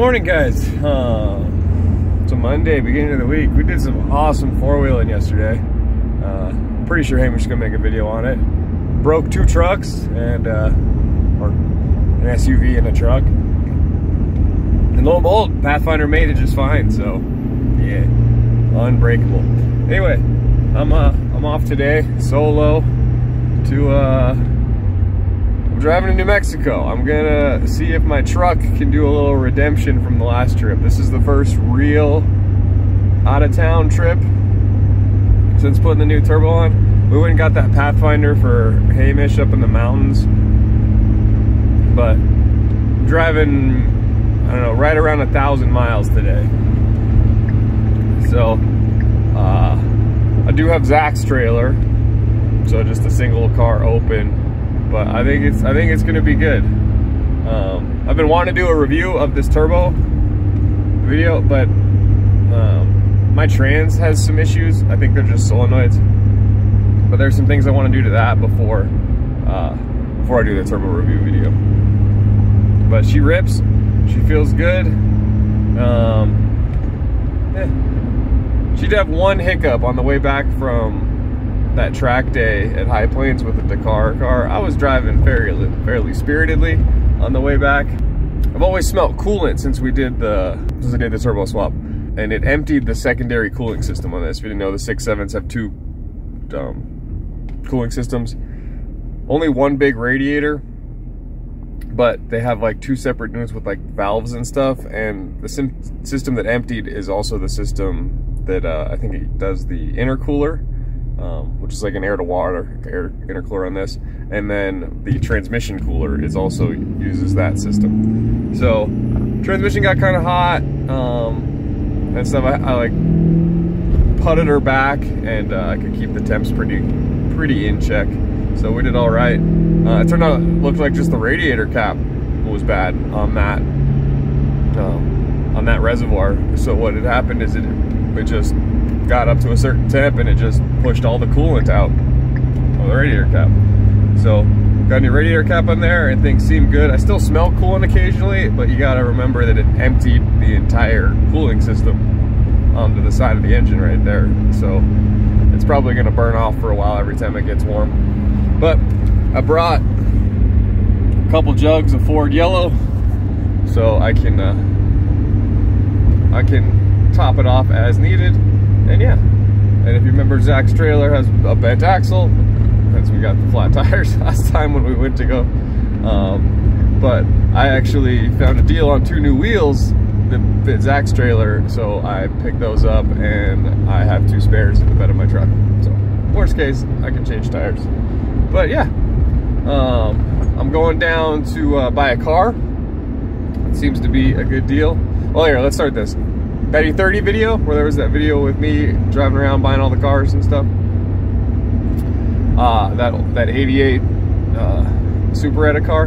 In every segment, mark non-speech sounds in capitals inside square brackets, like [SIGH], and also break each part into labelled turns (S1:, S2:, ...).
S1: morning, guys. Uh, it's a Monday, beginning of the week. We did some awesome four-wheeling yesterday. Uh, pretty sure Hamish is gonna make a video on it. Broke two trucks and uh, or an SUV and a truck. And lo and behold, Pathfinder made it just fine. So, yeah, unbreakable. Anyway, I'm uh, I'm off today solo to uh driving to New Mexico. I'm gonna see if my truck can do a little redemption from the last trip. This is the first real out of town trip since putting the new turbo on. We went and got that Pathfinder for Hamish up in the mountains. But driving, I don't know, right around a thousand miles today. So, uh, I do have Zach's trailer. So just a single car open but I think it's I think it's gonna be good. Um, I've been wanting to do a review of this turbo video, but um, my trans has some issues. I think they're just solenoids, but there's some things I want to do to that before uh, before I do the turbo review video. But she rips, she feels good. Um, yeah. She did have one hiccup on the way back from that track day at High Plains with the Dakar car, I was driving fairly, fairly spiritedly on the way back. I've always smelt coolant since we did the since I did the turbo swap, and it emptied the secondary cooling system on this. If you didn't know, the six sevens have two um, cooling systems. Only one big radiator, but they have like two separate units with like valves and stuff. And the system that emptied is also the system that uh, I think it does the intercooler um, which is like an air to water air intercooler on this. And then the transmission cooler is also uses that system. So transmission got kind of hot um, and stuff. I, I, like putted her back and uh, I could keep the temps pretty pretty in check. So we did all right. Uh, it turned out it looked like just the radiator cap was bad on that um, on that reservoir. So what had happened is it it just got up to a certain temp and it just pushed all the coolant out of the radiator cap. So got a new radiator cap on there and things seem good. I still smell coolant occasionally, but you gotta remember that it emptied the entire cooling system onto the side of the engine right there. So it's probably gonna burn off for a while every time it gets warm. But I brought a couple jugs of Ford Yellow so I can uh, I can top it off as needed and yeah. And if you remember, Zach's trailer has a bent axle, since we got the flat [LAUGHS] tires last time when we went to go. Um, but I actually found a deal on two new wheels that fit Zach's trailer, so I picked those up and I have two spares in the bed of my truck. So, worst case, I can change tires. But yeah, um, I'm going down to uh, buy a car. It seems to be a good deal. Well, here, let's start this. Betty 30 video, where there was that video with me driving around buying all the cars and stuff. Uh, that that 88 uh, Super car.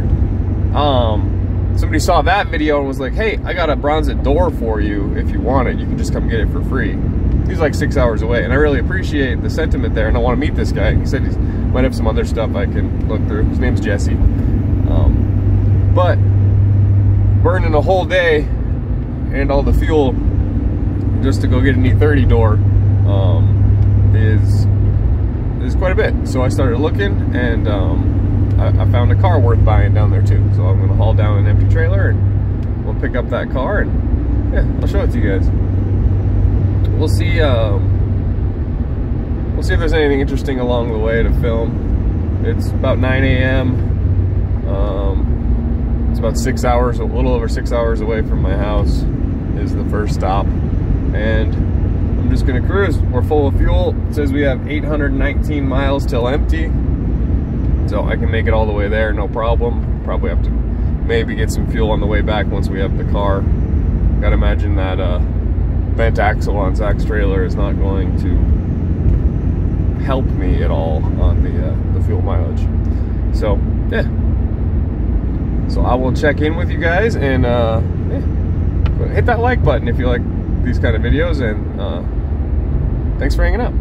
S1: Um, somebody saw that video and was like, hey, I got a bronze door for you. If you want it, you can just come get it for free. He's like six hours away, and I really appreciate the sentiment there, and I want to meet this guy. He said he might have some other stuff I can look through. His name's Jesse. Um, but burning a whole day and all the fuel just to go get an E30 door um, is is quite a bit. So I started looking, and um, I, I, found a car worth buying down there too. So I'm going to haul down an empty trailer, and we'll pick up that car, and yeah, I'll show it to you guys. We'll see. Um, we'll see if there's anything interesting along the way to film. It's about 9 a.m. Um, it's about six hours, a little over six hours away from my house is the first stop and I'm just gonna cruise. We're full of fuel. It says we have 819 miles till empty. So I can make it all the way there, no problem. Probably have to maybe get some fuel on the way back once we have the car. Gotta imagine that uh, bent axle on Zach's trailer is not going to help me at all on the, uh, the fuel mileage. So, yeah. So I will check in with you guys and uh, yeah. hit that like button if you like these kind of videos, and uh, thanks for hanging out.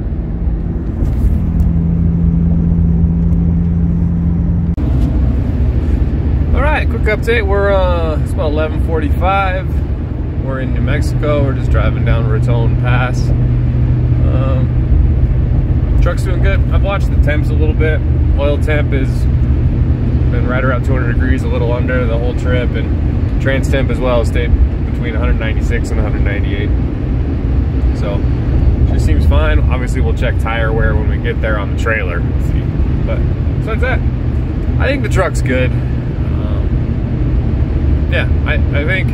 S1: All right, quick update. We're uh, it's about 11:45. we're in New Mexico. We're just driving down Raton Pass. Um, truck's doing good. I've watched the temps a little bit. Oil temp is been right around 200 degrees, a little under the whole trip, and trans temp as well stayed between 196 and 198. So, she seems fine. Obviously, we'll check tire wear when we get there on the trailer. See, but besides that, I think the truck's good. Um, yeah, I, I think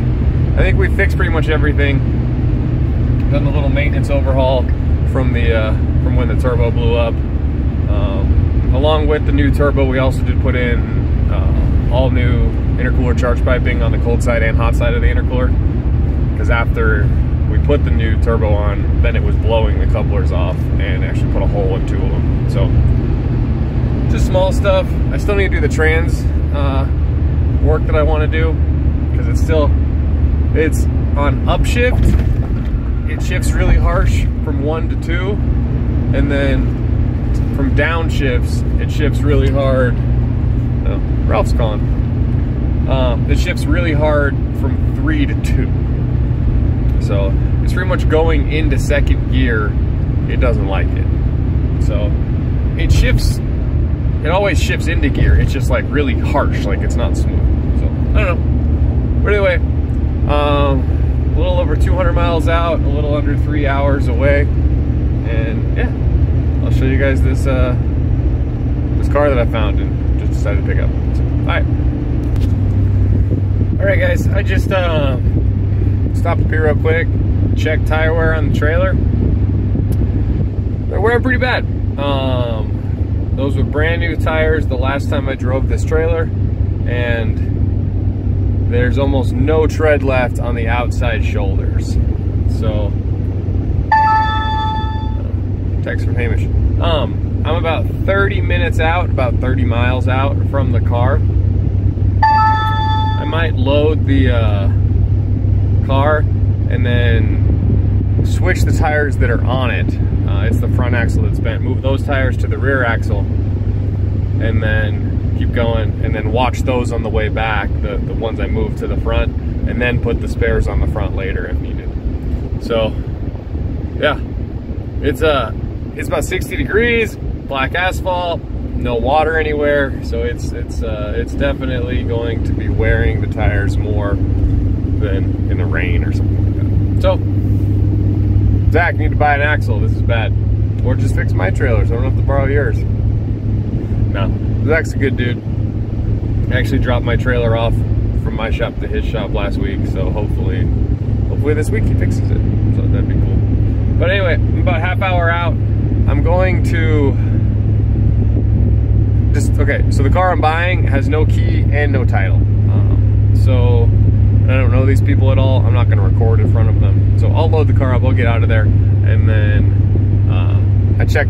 S1: I think we fixed pretty much everything. Done the little maintenance overhaul from the uh, from when the turbo blew up. Um, along with the new turbo, we also did put in uh, all new intercooler charge piping on the cold side and hot side of the intercooler. Because after we put the new turbo on, then it was blowing the couplers off and actually put a hole in two of them. So just small stuff. I still need to do the trans uh, work that I want to do because it's still, it's on upshift. It shifts really harsh from one to two. And then from downshifts, it shifts really hard. Ralph's calling. Um, it shifts really hard from three to two. So it's pretty much going into second gear. It doesn't like it. So it shifts, it always shifts into gear. It's just like really harsh, like it's not smooth. So I don't know. But anyway, um, a little over 200 miles out, a little under three hours away. And yeah, I'll show you guys this uh, this car that I found and decided to pick up. So, all right. All right, guys, I just uh, stopped up here real quick, checked tire wear on the trailer. They're wearing pretty bad. Um, those were brand new tires the last time I drove this trailer, and there's almost no tread left on the outside shoulders. So, text from Hamish. Um, I'm about 30 minutes out, about 30 miles out from the car. I might load the uh, car and then switch the tires that are on it. Uh, it's the front axle that's bent. Move those tires to the rear axle and then keep going and then watch those on the way back, the, the ones I moved to the front, and then put the spares on the front later if needed. So, yeah, it's uh, it's about 60 degrees, black asphalt, no water anywhere, so it's it's uh, it's definitely going to be wearing the tires more than in the rain or something like that. So, Zach, need to buy an axle. This is bad, or just fix my trailers. I don't have to borrow yours. No, Zach's a good dude. I actually dropped my trailer off from my shop to his shop last week, so hopefully, hopefully this week he fixes it. So that'd be cool. But anyway, I'm about half hour out. I'm going to just okay. So the car I'm buying has no key and no title. Um, so I don't know these people at all. I'm not going to record in front of them. So I'll load the car up. I'll get out of there, and then uh, I checked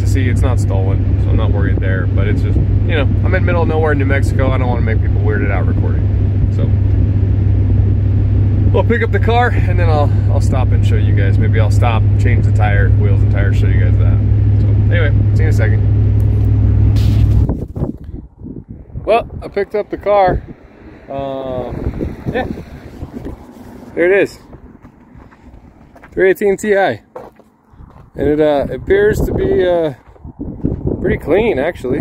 S1: to see it's not stolen, so I'm not worried there. But it's just you know I'm in middle of nowhere in New Mexico. I don't want to make people weirded out recording. So we'll pick up the car and then I'll I'll stop and show you guys. Maybe I'll stop, change the tire, wheels and tires, show you guys that. So anyway, see you in a second. Well, I picked up the car. Uh, yeah, there it is. 318 Ti, and it uh, appears to be uh, pretty clean actually.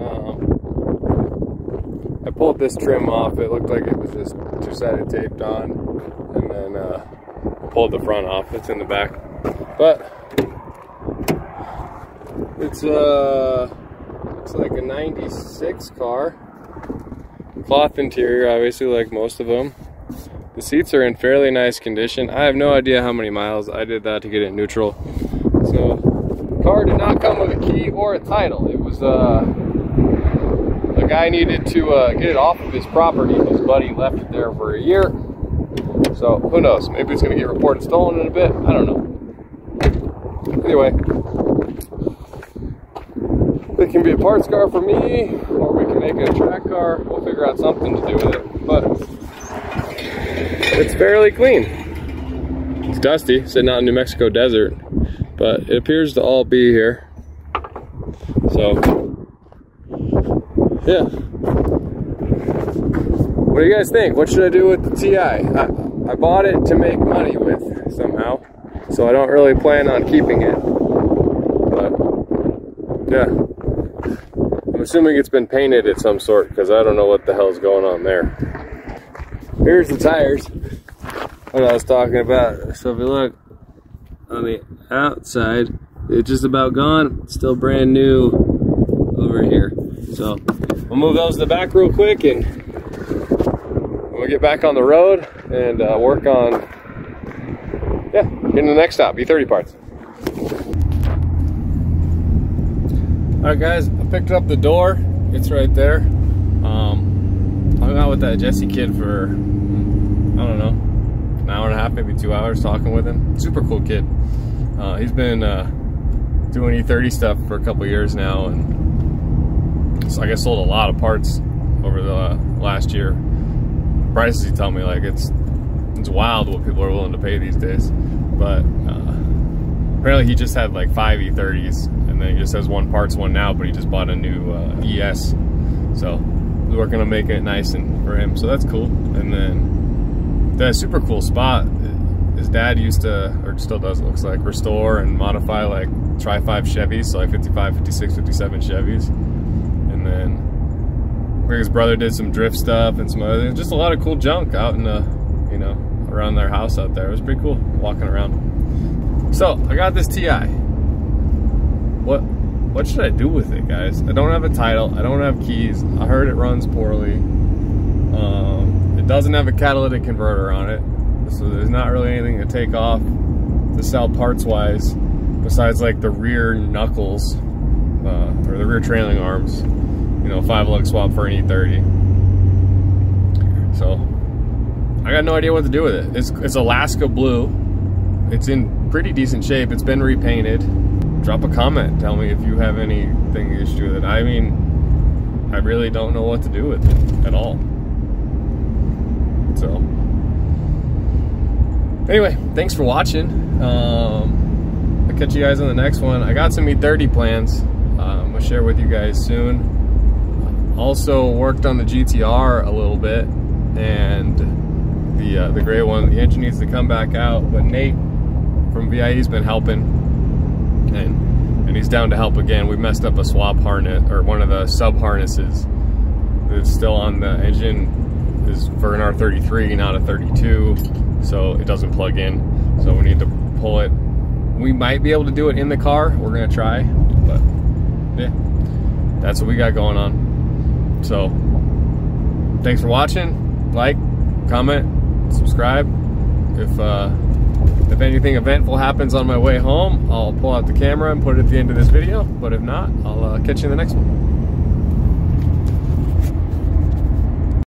S1: Um, I pulled this trim off. It looked like it was just two-sided taped on, and then uh, pulled the front off. It's in the back, but it's uh looks like a 96 car. Cloth interior, obviously, like most of them. The seats are in fairly nice condition. I have no idea how many miles. I did that to get it neutral. So, the car did not come with a key or a title. It was, uh, a guy needed to uh, get it off of his property. His buddy left it there for a year. So, who knows? Maybe it's going to get reported stolen in a bit. I don't know. Anyway, be a parts car for me, or we can make it a track car. We'll figure out something to do with it. But it's fairly clean. It's dusty, sitting out in New Mexico desert, but it appears to all be here. So, yeah. What do you guys think? What should I do with the TI? I, I bought it to make money with somehow, so I don't really plan on keeping it. But yeah, assuming it's been painted at some sort because I don't know what the hell's going on there. Here's the tires. What I was talking about. So if you look on the outside, it's just about gone. still brand new over here. So we'll move those to the back real quick and we'll get back on the road and uh, work on, yeah, getting the next stop, E30 parts. All right, guys, picked up the door. It's right there. Um, hung out with that Jesse kid for, I don't know, an hour and a half, maybe two hours talking with him. Super cool kid. Uh, he's been uh, doing E30 stuff for a couple years now, and so I guess sold a lot of parts over the last year. Prices he told me like it's it's wild what people are willing to pay these days. But uh, apparently he just had like five E30s, and then he just has one parts one now, but he just bought a new uh, ES, so we're working on making it nice and for him. So that's cool. And then that super cool spot. His dad used to, or still does, looks like, restore and modify like Tri 5 Chevys, so like 55, 56, 57 Chevys. And then his brother did some drift stuff and some other just a lot of cool junk out in the, you know, around their house out there. It was pretty cool walking around. So I got this TI. What what should I do with it, guys? I don't have a title. I don't have keys. I heard it runs poorly. Um, it doesn't have a catalytic converter on it, so there's not really anything to take off to sell parts-wise, besides like the rear knuckles, uh, or the rear trailing arms. You know, five lug swap for an E30. So, I got no idea what to do with it. It's, it's Alaska blue. It's in pretty decent shape. It's been repainted. Drop a comment. Tell me if you have anything should with it. I mean, I really don't know what to do with it at all. So, anyway, thanks for watching. Um, I'll catch you guys on the next one. I got some E30 plans. Um, I'm gonna share with you guys soon. Also worked on the GTR a little bit, and the uh, the gray one. The engine needs to come back out, but Nate from VIE's been helping, and and he's down to help again. We messed up a swap harness or one of the sub harnesses that's still on the engine is for an R33, not a 32, so it doesn't plug in. So we need to pull it. We might be able to do it in the car. We're gonna try, but yeah, that's what we got going on. So thanks for watching. Like, comment, subscribe. If uh, if anything eventful happens on my way home, I'll pull out the camera and put it at the end of this video. But if not, I'll uh, catch you in the next one.